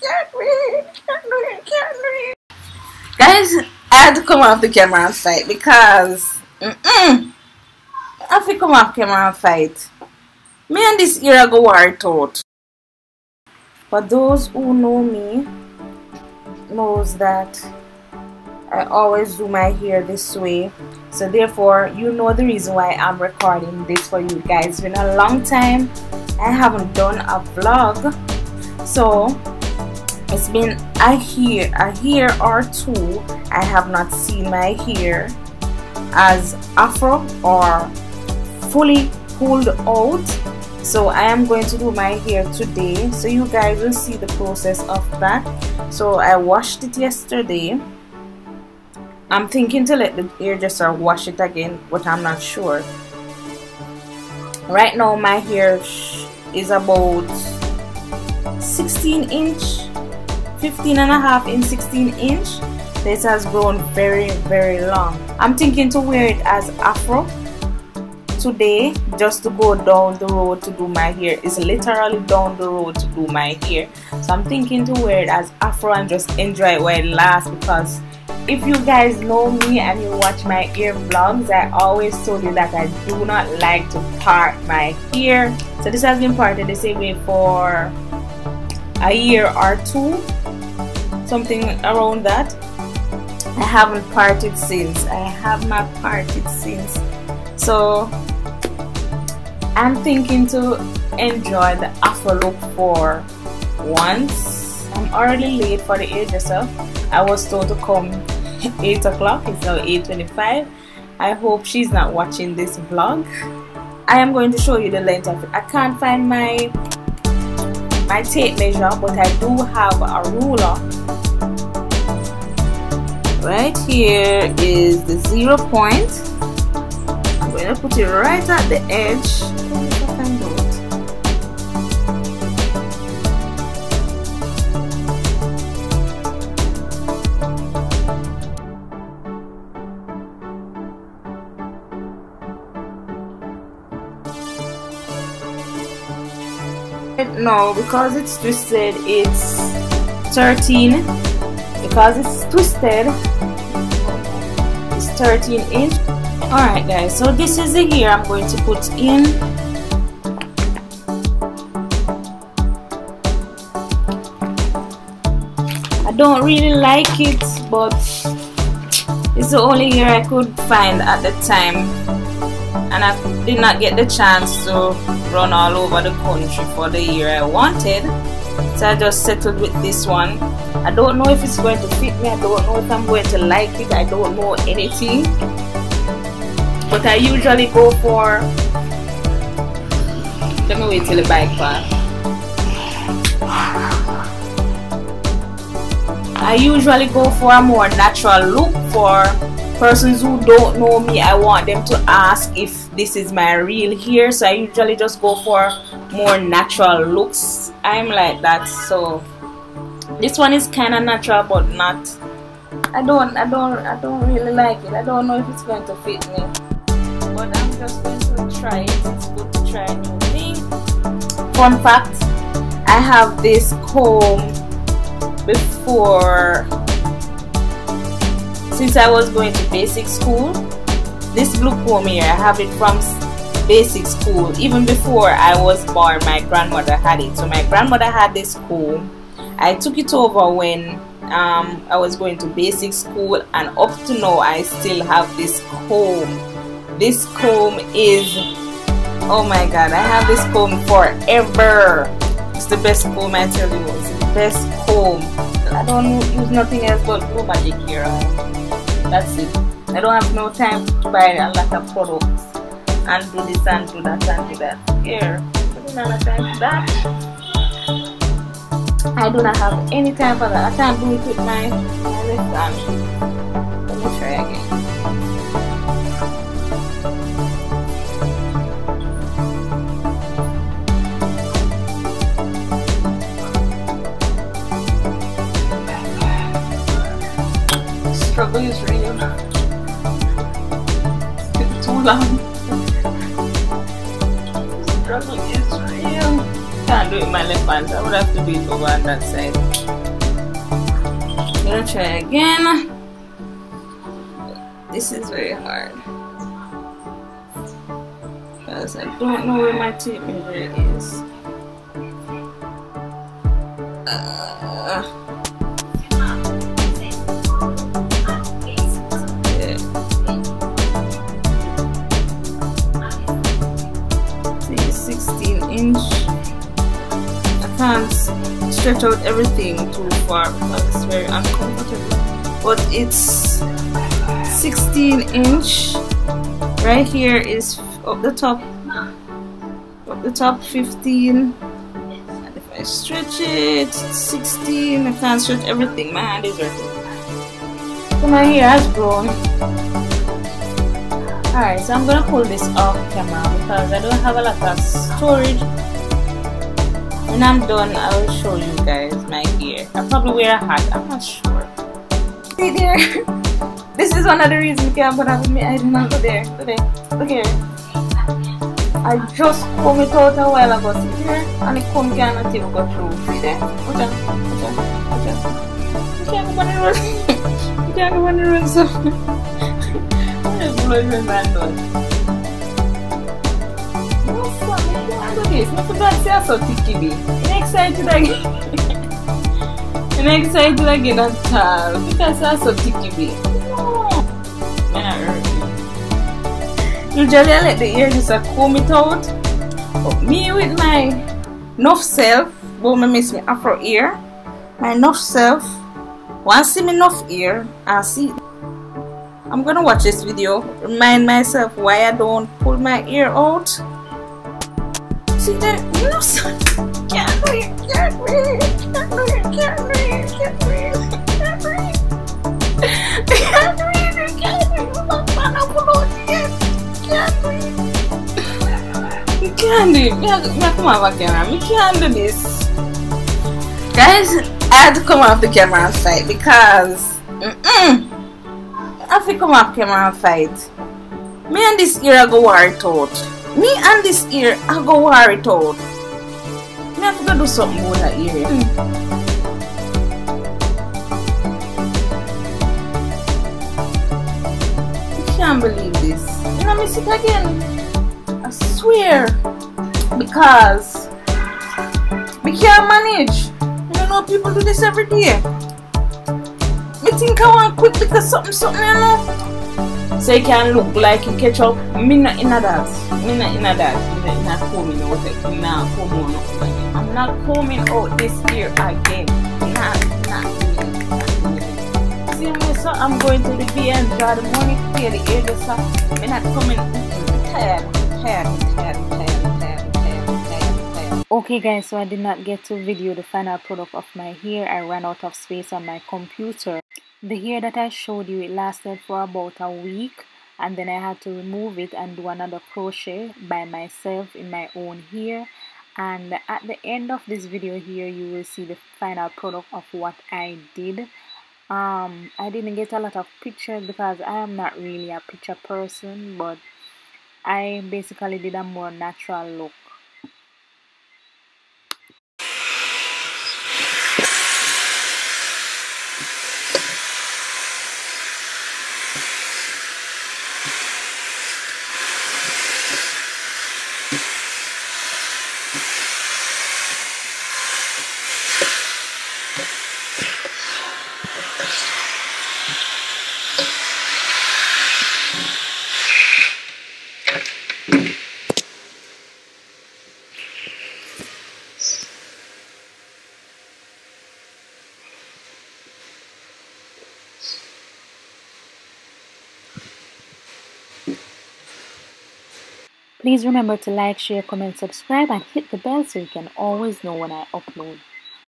can't wait, can't wait, can't. Guys, I had to come off the camera and fight because mm-mm, I have to come off camera and fight. Me and this era go war out. For those who know me, knows that I always do my hair this way. So therefore, you know the reason why I'm recording this for you guys. It's been a long time. I haven't done a vlog. So it's been a year, a year or two. I have not seen my hair as afro or fully pulled out. So I am going to do my hair today. So you guys will see the process of that. So I washed it yesterday. I'm thinking to let the hairdresser wash it again but I'm not sure. Right now my hair is about 16 inch 15 and a half in 16 inch. This has grown very very long. I'm thinking to wear it as afro today just to go down the road to do my hair. Is literally down the road to do my hair. So i'm thinking to wear it as afro and just enjoy it while it lasts because if you guys know me and you watch my hair vlogs i always told you that i do not like to part my hair. So this has been parted the same way for a year or two something around that i haven't parted since i have not parted since so I'm thinking to enjoy the afro look for once. I'm already late for the age hairdresser. I was told to come 8 o'clock. It's now 8.25. I hope she's not watching this vlog. I am going to show you the length of it. I can't find my my tape measure but I do have a ruler. Right here is the zero point. I'm going to put it right at the edge no because it's twisted it's 13 because it's twisted. It's 13 inch. Alright guys so this is the gear I'm going to put in. I don't really like it but it's the only gear I could find at the time. And I did not get the chance to run all over the country for the year I wanted so I just settled with this one. I don't know if it's going to fit me. I don't know if I'm going to like it. I don't know anything. But I usually go for let me wait till the bike pass. I usually go for a more natural look for persons who don't know me. I want them to ask if this is my real hair. So I usually just go for more natural looks I'm like that so this one is kind of natural but not I don't I don't I don't really like it. I don't know if it's going to fit me but I'm just going to try it. It's good to try new thing. Fun fact I have this comb before since I was going to basic school. This blue comb here I have it from basic school. Even before I was born my grandmother had it. So my grandmother had this comb I took it over when um, I was going to basic school and up to now I still have this comb. This comb is oh my god I have this comb forever. It's the best comb I tell you. It's the best comb. I don't use nothing else but blue magic here that's it. I don't have no time to buy a lot of products and do this and do that and do that here I don't have time for that I do not have any time for that I can't do it with my, my left hand let me try again struggle is real. It's too long. Struggle is real. can't do it with my left hand, I would have to do it over on that side. I'm gonna try again. This is very hard. Because I don't know where my tape measure is. Uh, stretch out everything too far because it's very uncomfortable. But it's 16 inch. Right here is up the top up the top 15 and if I stretch it 16 I can't stretch everything. My hand is hurting. So my hair has grown. Alright so I'm gonna pull this off camera because I don't have a lot of storage when I'm done, I will show you guys my hair. I'll probably wear a hat. I'm not sure. See there? this is one of the reasons you can't put. I did not go there. Go there. Look here. I just comb it out a while ago. See there? And the comb cannot even go through. See there? Watch out. Watch out. Watch out. You can't go on the road. you can't go on the road. So. I'm just blowing my man down. This. No forgot to say so ticky be. excited again. I'm excited again at all. Because I ticky be. No. Usually I let the ear just comb it out. But me with my enough self, me miss me afro ear. My enough self. Once me enough ear, I see I'm gonna watch this video, remind myself why I don't pull my ear out Know, son. Can't breathe, can't breathe, can't breathe, can't breathe, can't breathe, can't breathe. Can't breathe, can't breathe. Out yet. Can't breathe. Can't camera. Me can't this. Guys, I had to come off the camera and fight because mm-mm. I have to come off camera and fight. Me and this ear go war out. Me and this ear, I go wear it out. Me have to do something with that ear. Mm. I can't believe this. You know, miss it again. I swear. Because we can't manage. You know, people do this every day. Me think I want quick because something, something, you know so it can look like you catch up. Me not in that. Me not in that. Me not combing out. Not out. I'm not combing out this year again. Not really. See me, so I'm going to the V and draw the money pay the air. So me not coming. Tired, tired, tired. Okay guys, so I did not get to video the final product of my hair. I ran out of space on my computer. The hair that I showed you, it lasted for about a week and then I had to remove it and do another crochet by myself in my own hair. And at the end of this video here you will see the final product of what I did. Um I didn't get a lot of pictures because I am not really a picture person but I basically did a more natural look Please remember to like, share, comment, subscribe and hit the bell so you can always know when I upload.